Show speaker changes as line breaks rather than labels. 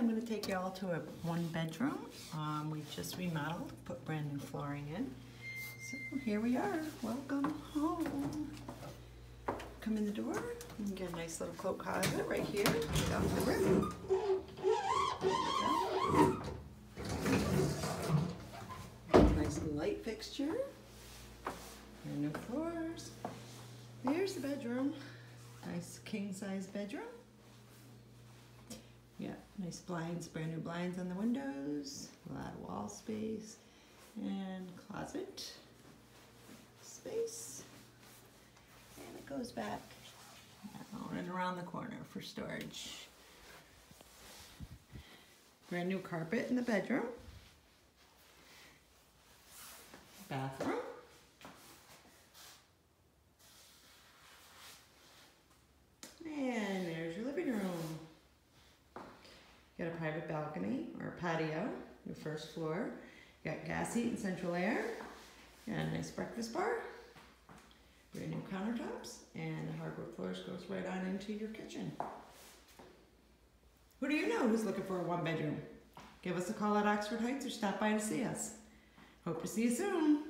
I'm gonna take you all to a one bedroom. Um, we've just remodeled, put brand new flooring in. So here we are, welcome home. Come in the door, you can get a nice little cloak closet right here, the. Nice light fixture. Brand new floors. Here's the bedroom. Nice king size bedroom. Nice blinds, brand new blinds on the windows, a lot of wall space, and closet space. And it goes back and around the corner for storage. Brand new carpet in the bedroom. Bathroom. And there's your living room. Got a private balcony or patio, your first floor. Got gas heat and central air. And a nice breakfast bar. Brand new countertops. And the hardwood floors goes right on into your kitchen. Who do you know who's looking for a one bedroom? Give us a call at Oxford Heights or stop by to see us. Hope to see you soon.